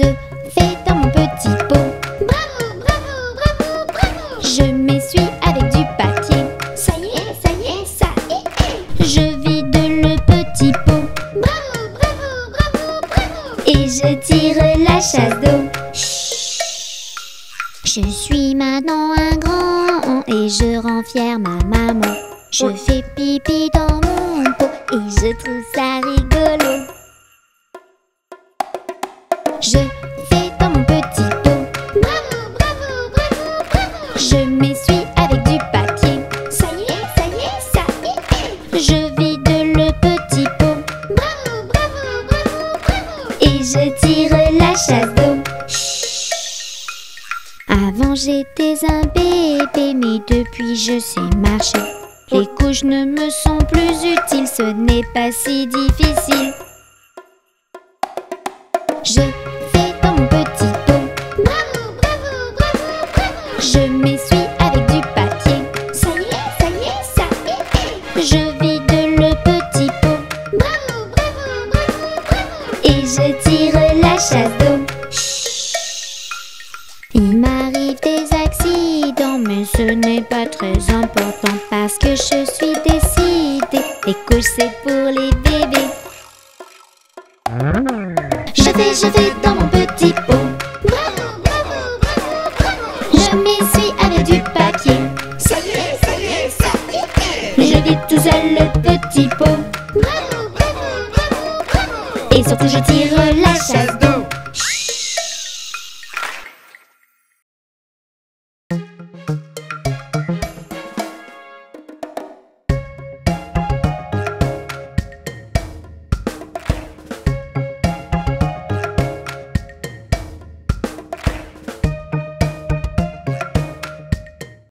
je fais dans mon petit pot. Bravo, bravo, bravo, bravo. Je m'essuie avec du papier. Ça y est, ça y est, ça y est. Je vide le petit pot. Bravo, bravo, bravo, bravo. Et je tire la chasse d'eau. Je suis maintenant un grand et je rends fière ma maman. Je oh. fais pipi dans mon pot et je trouve ça rigolo. Je fais dans mon petit pot. Bravo, bravo, bravo, bravo. Je m'essuie avec du papier. Ça y est, ça y est, ça y est. Je vide le petit pot. Bravo, bravo, bravo, bravo. Et je tire la chasse d'eau. Avant j'étais un bébé, mais depuis je sais marcher. Les couches ne me sont plus utiles, ce n'est pas si difficile. Vide le petit pot. Bravo, bravo, bravo, bravo. Et je tire la chasse d'eau. Il m'arrive des accidents, mais ce n'est pas très important parce que je suis décidée. Les couches, c'est pour les bébés. Je vais, je vais dans mon petit pot. Tout seul le petit pot. Et surtout, je tire la chasse d'eau.